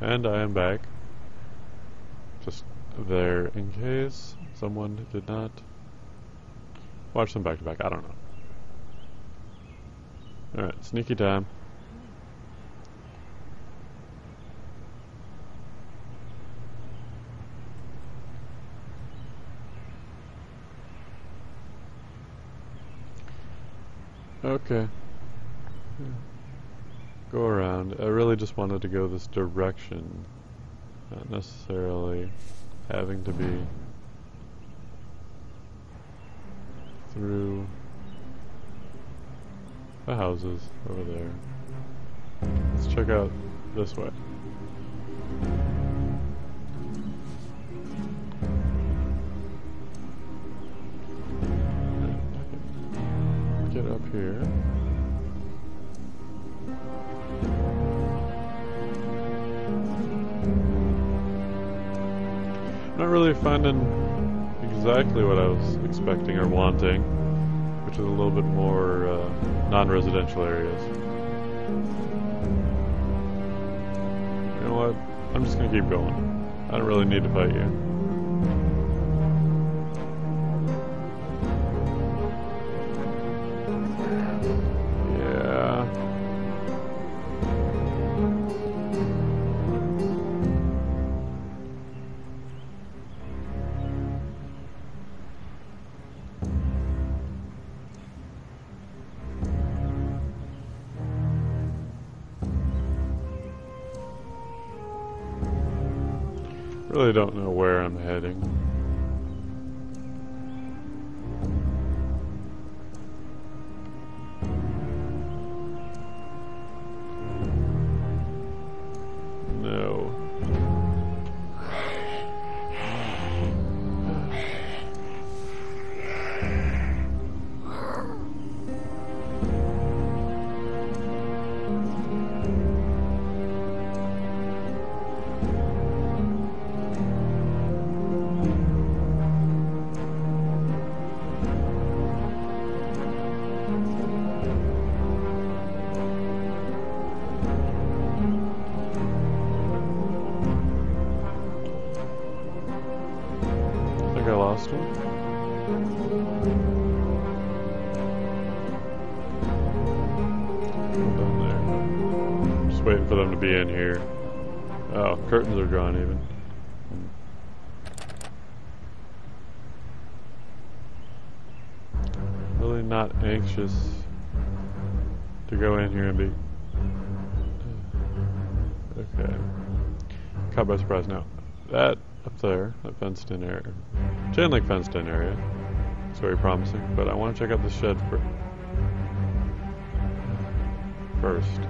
And I am back. Just there in case someone did not watch them back to back. I don't know. Alright, sneaky time. Okay. Go around. I really just wanted to go this direction. Not necessarily having to be through the houses over there. Let's check out this way. I'm not really finding exactly what I was expecting or wanting, which is a little bit more uh, non-residential areas. You know what? I'm just gonna keep going. I don't really need to fight you. Really don't know where I'm heading. Curtains are drawn even. Really not anxious to go in here and be Okay. Caught by surprise now. That up there, that fenced in area, chain link fenced in area, it's very promising, but I want to check out the shed for, first.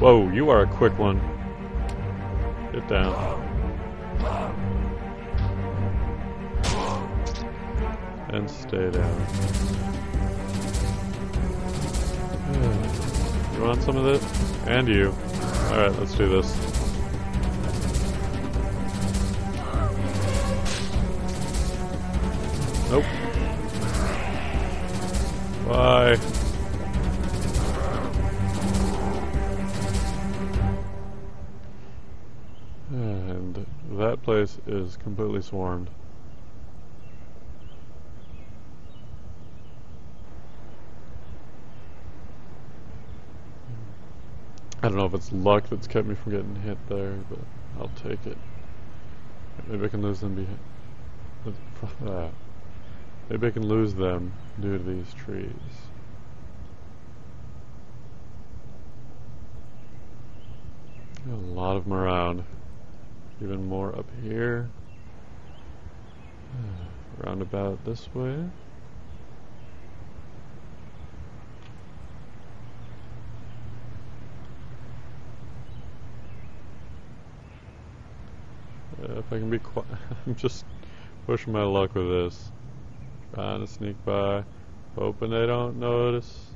Whoa, you are a quick one. Get down. And stay down. Hmm. You want some of this? And you. Alright, let's do this. Nope. Bye. Place is completely swarmed. I don't know if it's luck that's kept me from getting hit there, but I'll take it. Maybe I can lose them behind. Uh, maybe I can lose them due to these trees. Got a lot of them around. Even more up here. Roundabout this way. Uh, if I can be quiet, I'm just pushing my luck with this. Trying to sneak by, hoping they don't notice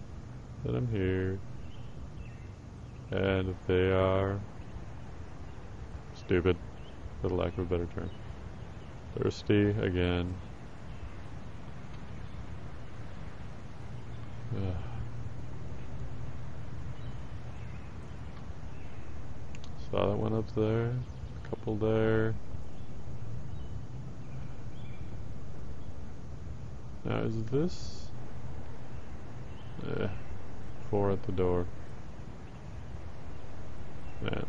that I'm here. And if they are stupid, for the lack of a better term, thirsty again. Ugh. Saw that one up there. A couple there. Now is this? Eh, four at the door. Man.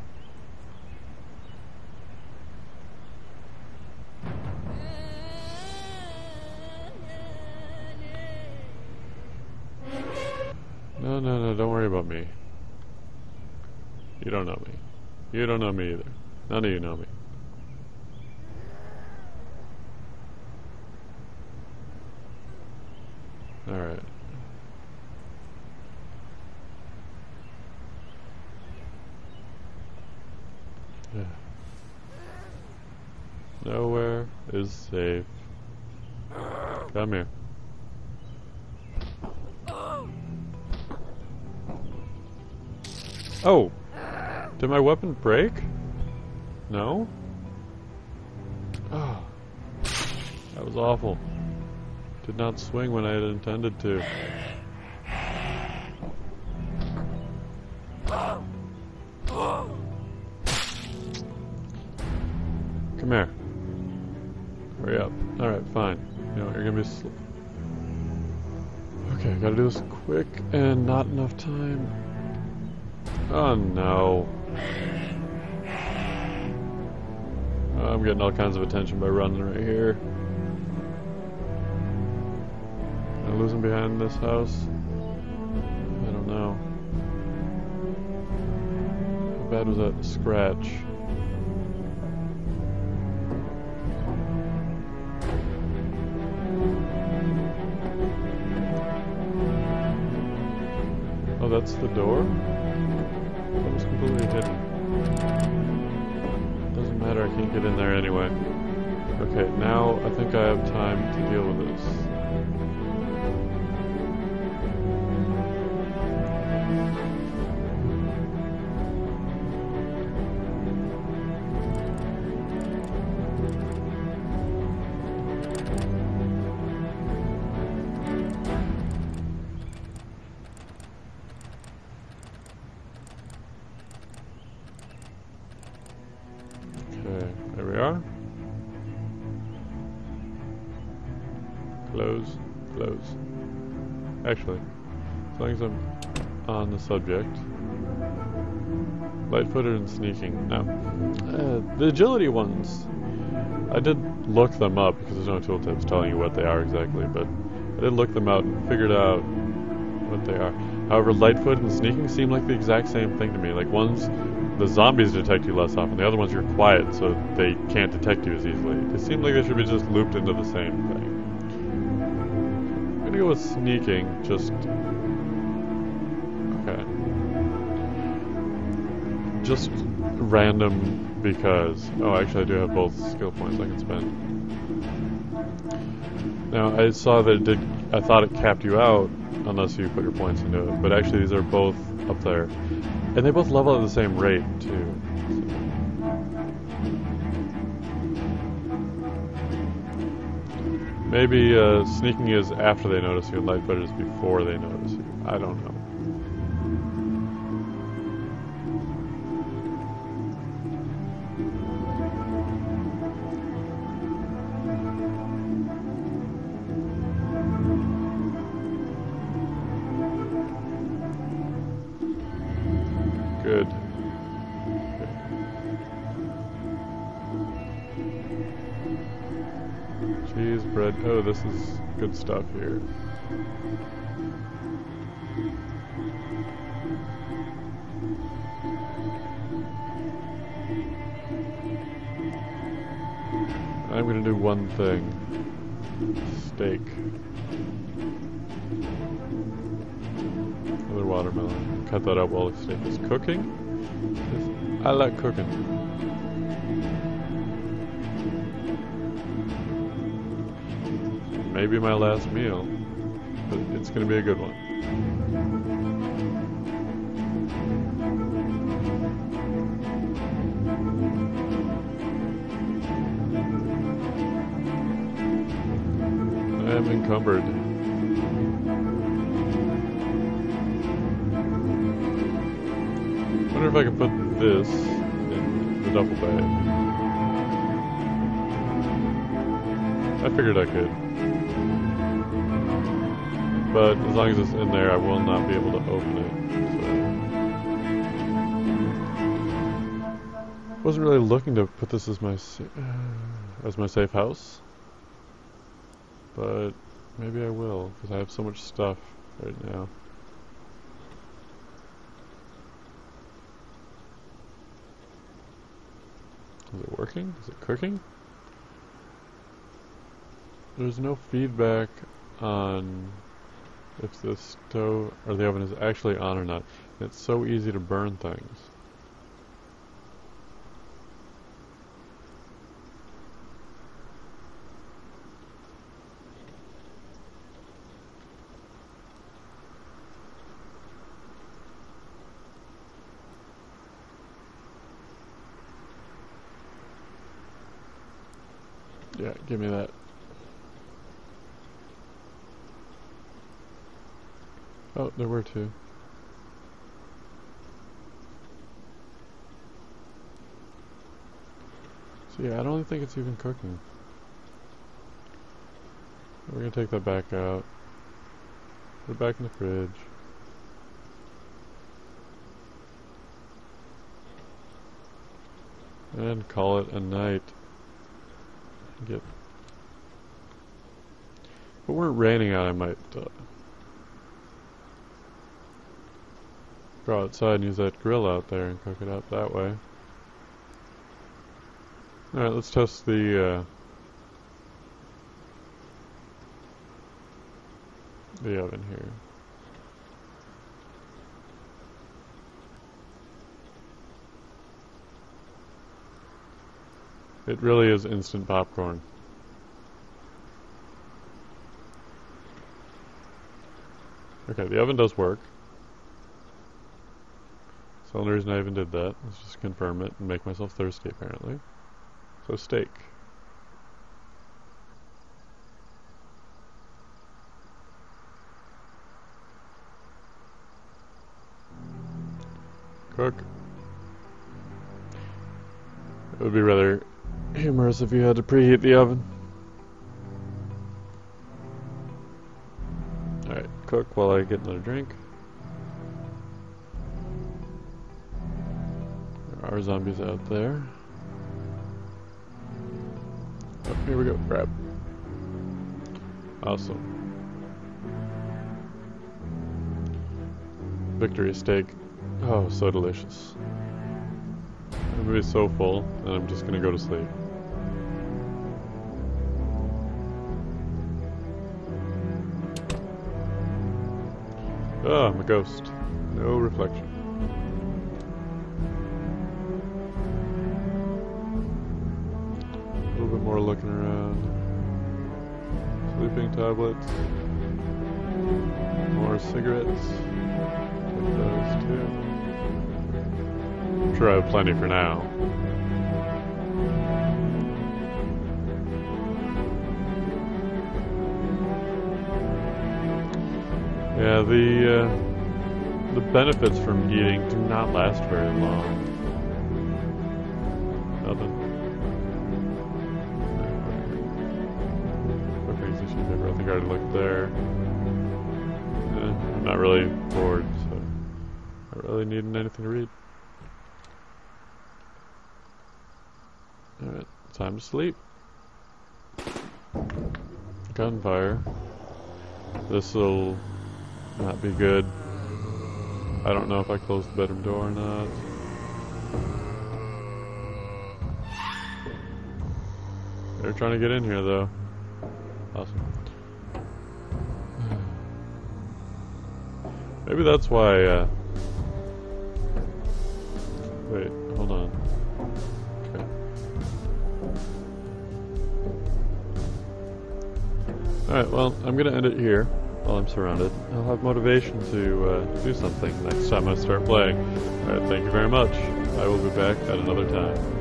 You don't know me either. None of you know me. Alright. Yeah. Nowhere is safe. Come here. Oh! Did my weapon break? No? Oh. That was awful. Did not swing when I had intended to. Come here. Hurry up. Alright, fine. You know, you're gonna be sl- Okay, gotta do this quick and not enough time. Oh no. Uh, I'm getting all kinds of attention by running right here. Am I losing behind this house? I don't know. How bad was that scratch? Oh, that's the door? Doesn't matter, I can't get in there anyway. Okay, now I think I have time to deal with this. Actually, as long as I'm on the subject. Light-footed and sneaking. Now, uh, the agility ones, I did look them up because there's no tooltips telling you what they are exactly, but I did look them out and figured out what they are. However, light-footed and sneaking seem like the exact same thing to me. Like one's the zombies detect you less often. The other ones you're quiet, so they can't detect you as easily. They seem like they should be just looped into the same thing. Gonna go with sneaking. Just okay. Just random because. Oh, actually, I do have both skill points I can spend. Now I saw that it did. I thought it capped you out unless you put your points into it, but actually these are both up there, and they both level at the same rate too. Maybe uh, sneaking is after they notice you, and is before they notice you. I don't know. This is good stuff here. I'm gonna do one thing. Steak. Another watermelon. Cut that out while the steak is cooking. I like cooking. Maybe my last meal, but it's gonna be a good one. I am encumbered. wonder if I can put this in the double bag. I figured I could. But as long as it's in there, I will not be able to open it. So. Wasn't really looking to put this as my uh, as my safe house, but maybe I will because I have so much stuff right now. Is it working? Is it cooking? There's no feedback on if the stove or the oven is actually on or not. It's so easy to burn things. Yeah, give me that. Oh, there were two. So yeah, I don't think it's even cooking. We're gonna take that back out. Put it back in the fridge. And call it a night. Get. If it weren't raining out, I might uh, go outside and use that grill out there and cook it up that way. Alright, let's test the uh, the oven here. It really is instant popcorn. Okay, the oven does work. The only reason I even did that. Let's just confirm it and make myself thirsty, apparently. So, steak. Cook. It would be rather humorous if you had to preheat the oven. Alright, cook while I get another drink. Are zombies out there. Oh, here we go, grab. Awesome. Victory steak. Oh, so delicious. I'm gonna be so full, and I'm just gonna go to sleep. Ah, I'm a ghost. No reflection. More looking around. Sleeping tablets. More cigarettes. Take those too. I'm sure I have plenty for now. Yeah, the uh, the benefits from eating do not last very long. Paper. I think I already looked there. Eh, I'm not really bored, so not really needing anything to read. Alright, time to sleep. Gunfire. This'll not be good. I don't know if I closed the bedroom door or not. They're trying to get in here though. Awesome. Maybe that's why, uh... Wait, hold on. Okay. Alright, well, I'm gonna end it here while I'm surrounded. I'll have motivation to uh, do something next time I start playing. Alright, thank you very much. I will be back at another time.